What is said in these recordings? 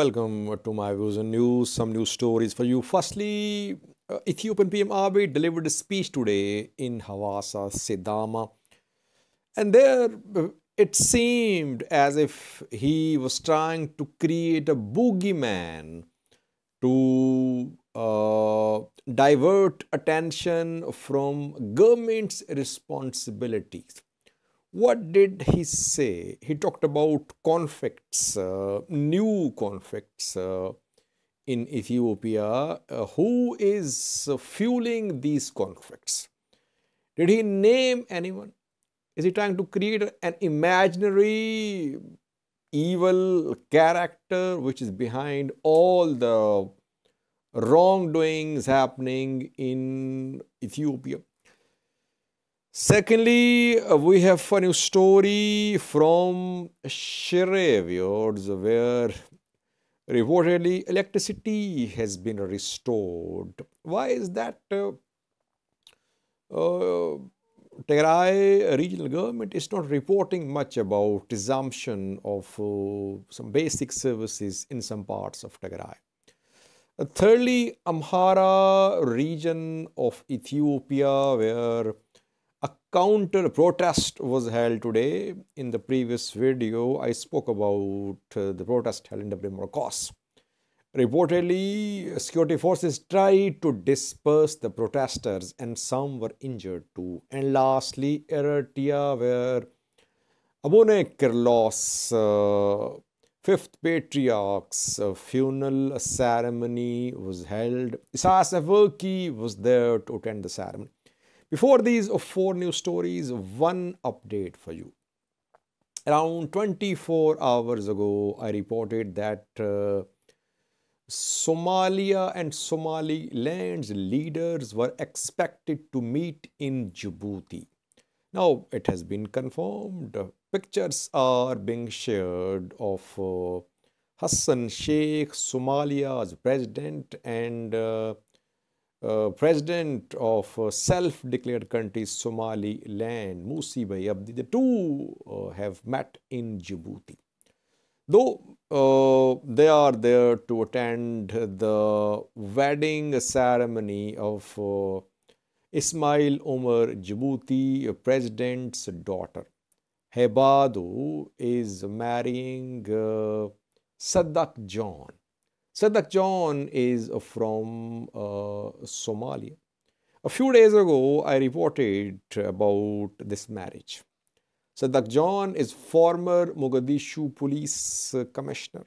Welcome to my views and news. Some news stories for you. Firstly, uh, Ethiopian PM Abiy delivered a speech today in Hawassa, Sidama, and there uh, it seemed as if he was trying to create a boogeyman to uh, divert attention from government's responsibilities what did he say? He talked about conflicts, uh, new conflicts uh, in Ethiopia. Uh, who is fueling these conflicts? Did he name anyone? Is he trying to create an imaginary evil character which is behind all the wrongdoings happening in Ethiopia? Secondly, uh, we have a new story from Shireviords where reportedly electricity has been restored. Why is that? Uh, uh, Tigray regional government is not reporting much about resumption of uh, some basic services in some parts of Tigray. Uh, thirdly, Amhara region of Ethiopia where a counter protest was held today. In the previous video, I spoke about uh, the protest held in Dabra Reportedly, security forces tried to disperse the protesters and some were injured too. And lastly, Eritrea, where Abune Qerlos, uh, fifth patriarch's uh, funeral ceremony was held. Isaias Afwerki was there to attend the ceremony. Before these four news stories, one update for you. Around 24 hours ago, I reported that uh, Somalia and Somaliland's leaders were expected to meet in Djibouti. Now it has been confirmed. Pictures are being shared of uh, Hassan Sheikh, Somalia's president, and uh, uh, president of uh, self-declared country Somaliland, Musi Abdi, the two uh, have met in Djibouti. Though uh, they are there to attend the wedding ceremony of uh, Ismail Omar Djibouti, president's daughter. Hebado is marrying Sadak John, Sadak John is from uh, Somalia. A few days ago, I reported about this marriage. Sadak John is former Mogadishu police commissioner.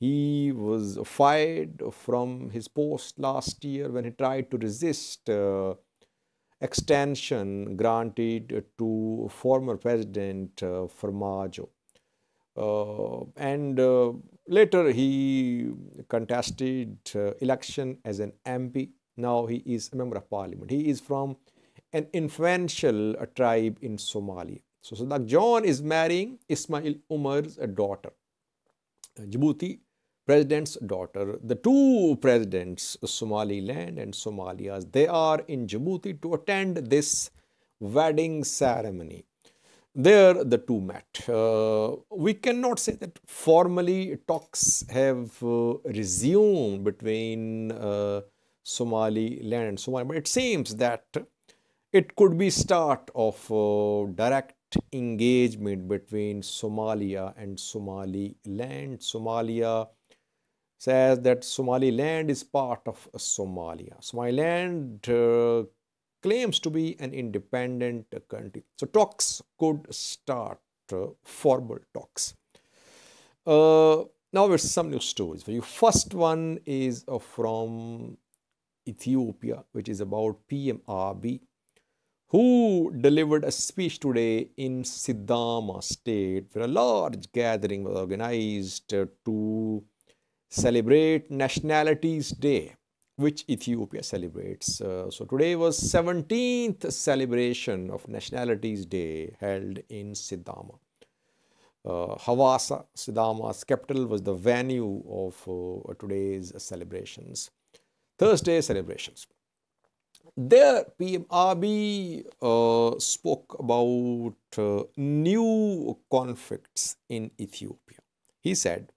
He was fired from his post last year when he tried to resist uh, extension granted to former president uh, Farmajo. Uh, and uh, later he contested uh, election as an MP. Now he is a member of parliament. He is from an influential uh, tribe in Somalia. So Sadak John is marrying Ismail Omar's uh, daughter, uh, Djibouti president's daughter. The two presidents, Somaliland and Somalia, they are in Djibouti to attend this wedding ceremony there the two met. Uh, we cannot say that formally talks have uh, resumed between uh, Somaliland and Somalia, but it seems that it could be start of uh, direct engagement between Somalia and Somaliland. Somalia says that Somaliland is part of Somalia. Somaliland uh, claims to be an independent country. So talks could start, uh, formal talks. Uh, now there's some news stories for you. First one is uh, from Ethiopia, which is about PM Abiy, who delivered a speech today in Sidama state where a large gathering was organized uh, to celebrate Nationalities Day which Ethiopia celebrates. Uh, so today was 17th celebration of Nationalities Day held in Sidama. Uh, Hawassa, Sidama's capital, was the venue of uh, today's celebrations. Thursday celebrations. There, PM Abiy uh, spoke about uh, new conflicts in Ethiopia. He said,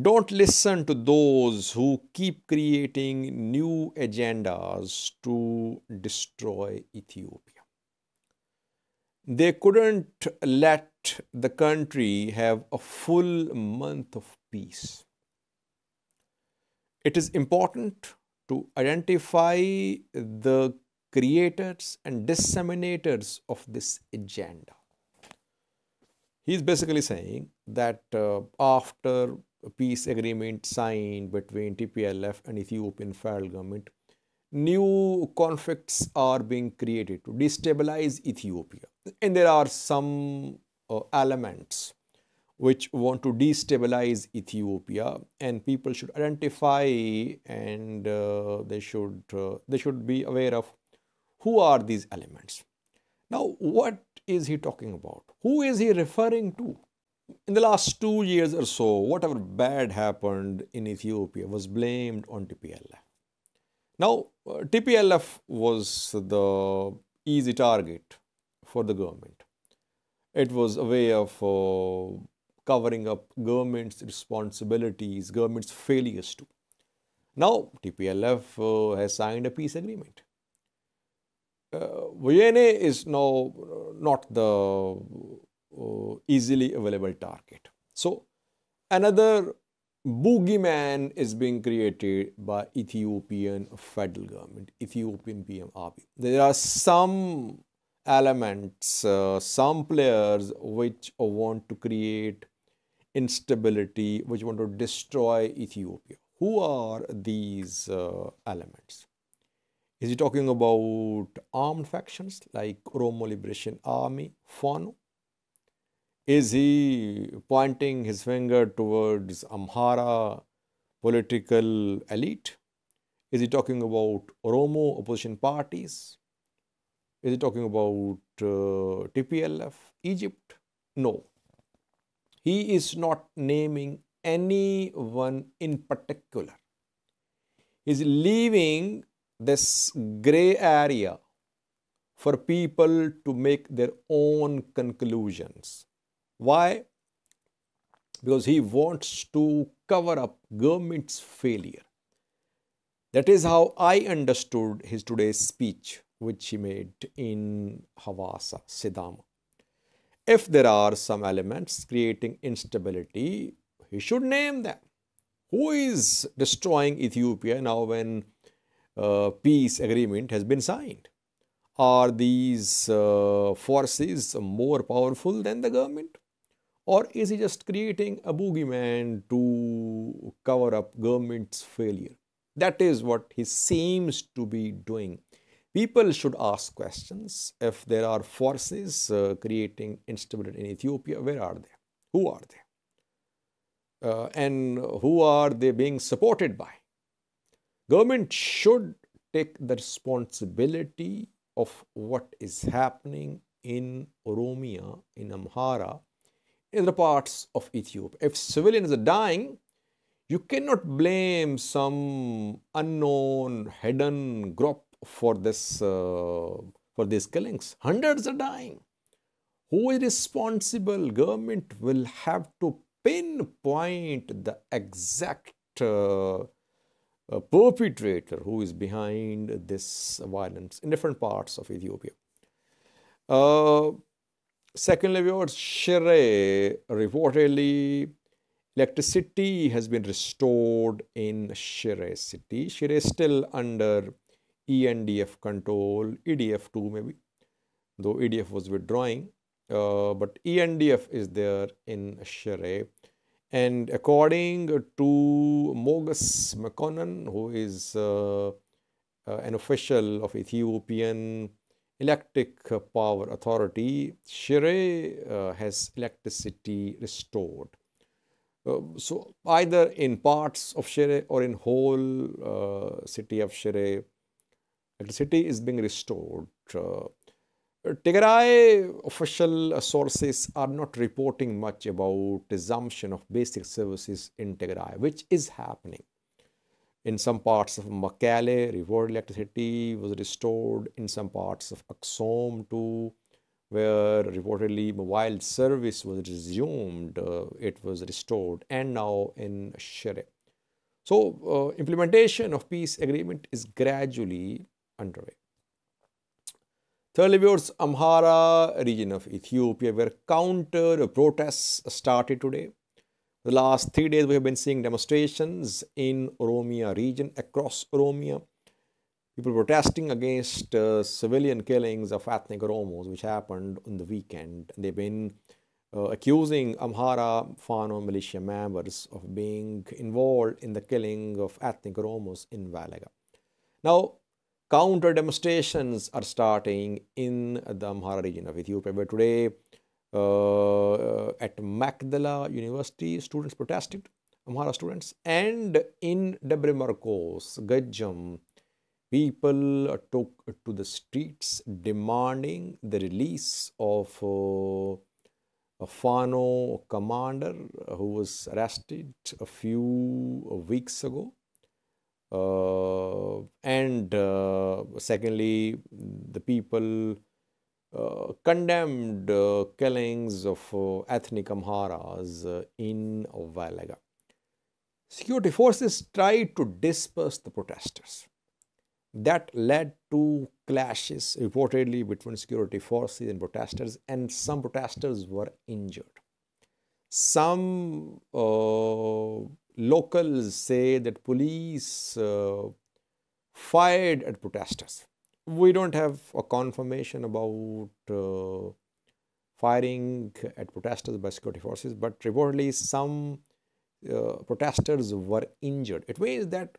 don't listen to those who keep creating new agendas to destroy Ethiopia. They couldn't let the country have a full month of peace. It is important to identify the creators and disseminators of this agenda. He's basically saying that uh, after a peace agreement signed between TPLF and Ethiopian federal government, new conflicts are being created to destabilize Ethiopia. And there are some uh, elements which want to destabilize Ethiopia, and people should identify and uh, they should uh, they should be aware of who are these elements. Now, what is he talking about? Who is he referring to? In the last two years or so, whatever bad happened in Ethiopia was blamed on TPLF. Now, uh, TPLF was the easy target for the government. It was a way of uh, covering up government's responsibilities, government's failures too. Now, TPLF uh, has signed a peace agreement. Uh, is now not the uh, easily available target. So another boogeyman is being created by Ethiopian federal government, Ethiopian PM Abiy. There are some elements, uh, some players which want to create instability, which want to destroy Ethiopia. Who are these uh, elements? Is he talking about armed factions like Oromo Liberation Army, FANO? Is he pointing his finger towards Amhara political elite? Is he talking about Oromo opposition parties? Is he talking about uh, TPLF, Egypt? No. He is not naming anyone in particular. He's leaving this gray area for people to make their own conclusions. Why? Because he wants to cover up government's failure. That is how I understood his today's speech, which he made in Hawassa, Sidama. If there are some elements creating instability, he should name them. Who is destroying Ethiopia now when uh, peace agreement has been signed? Are these uh, forces more powerful than the government? Or is he just creating a boogeyman to cover up government's failure? That is what he seems to be doing. People should ask questions. If there are forces uh, creating instability in Ethiopia, where are they? Who are they? Uh, and who are they being supported by? Government should take the responsibility of what is happening in Oromia, in Amhara, in the parts of Ethiopia. If civilians are dying, you cannot blame some unknown hidden group for this uh, for these killings. Hundreds are dying. Who is responsible? Government will have to pinpoint the exact uh, uh, perpetrator who is behind this violence in different parts of Ethiopia. Uh, Secondly, viewers, Shire reportedly electricity has been restored in Shire city. Shire is still under ENDF control, EDF2 maybe, though EDF was withdrawing. Uh, but ENDF is there in Shire. And according to Moges Mekonnen, who is uh, uh, an official of Ethiopian Electric Power Authority, Shire uh, has electricity restored. Uh, so either in parts of Shire or in whole uh, city of Shire, electricity is being restored. Uh, Tigray official sources are not reporting much about resumption of basic services in Tigray, which is happening. In some parts of Mekelle, river electricity was restored. In some parts of Aksum too, where reportedly mobile service was resumed, uh, it was restored, and now in Shire. So, uh, implementation of peace agreement is gradually underway. Thirdly, viewers, Amhara region of Ethiopia, where counter protests started today. The last three days, we have been seeing demonstrations in Oromia region, across Oromia. People protesting against uh, civilian killings of ethnic Oromos, which happened on the weekend. They've been uh, accusing Amhara Fano militia members of being involved in the killing of ethnic Oromos in Walega. Now, counter demonstrations are starting in the Amhara region of Ethiopia, where today at Magdala University, students protested, Amhara students, and in Debre Markos, Gojjam, people took to the streets demanding the release of uh, a Fano commander who was arrested a few weeks ago. Uh, and uh, secondly, the people uh, condemned uh, killings of uh, ethnic Amharas uh, in Walega. Security forces tried to disperse the protesters. That led to clashes reportedly between security forces and protesters, and some protesters were injured. Some locals say that police uh, fired at protesters. We don't have a confirmation about uh, firing at protesters by security forces, but reportedly some uh, protesters were injured. It means that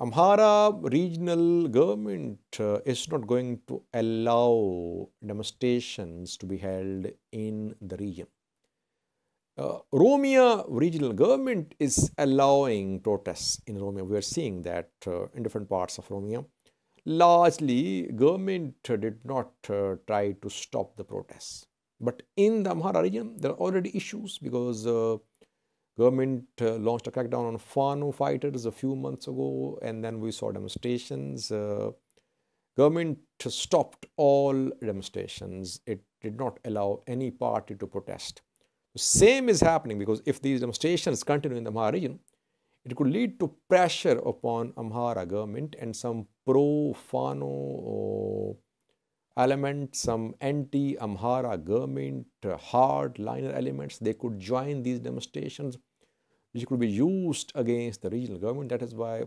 Amhara regional government uh, is not going to allow demonstrations to be held in the region uh, Oromia regional government is allowing protests in Oromia. We are seeing that uh, in different parts of Oromia. Largely, government did not uh, try to stop the protests. But in the Amhara region, there are already issues because uh, government uh, launched a crackdown on Fano fighters a few months ago, and then we saw demonstrations. Uh, government stopped all demonstrations. It did not allow any party to protest. The same is happening because if these demonstrations continue in the Amhara region, it could lead to pressure upon Amhara government and some pro-Fano elements, some anti-Amhara government uh, hardliner elements, they could join these demonstrations which could be used against the regional government. That is why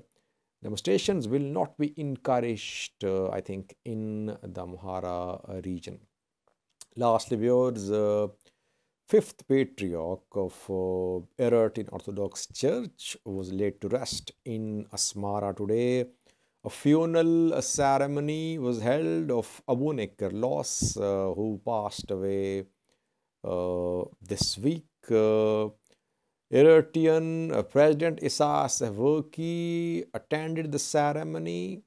demonstrations will not be encouraged, uh, I think, in the Amhara region. Lastly, viewers, uh, fifth patriarch of uh, Orthodox Church was laid to rest in Asmara today. A funeral ceremony was held of Abune Qerlos, uh, who passed away uh, this week. Uh, Eritrean uh, President Isaias Afwerki attended the ceremony.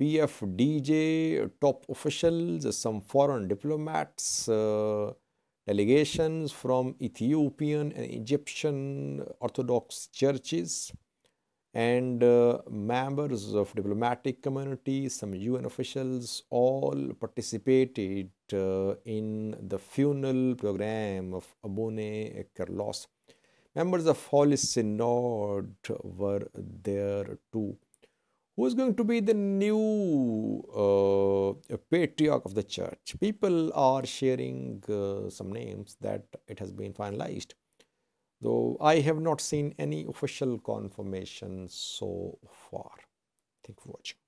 PFDJ top officials, some foreign diplomats, uh, delegations from Ethiopian and Egyptian Orthodox churches and uh, members of diplomatic community, some UN officials, all participated uh, in the funeral program of Abune Qerlos. Members of Holy Synod were there too who is going to be the new uh, patriarch of the church. People are sharing uh, some names that it has been finalized, though I have not seen any official confirmation so far. Thank you for watching.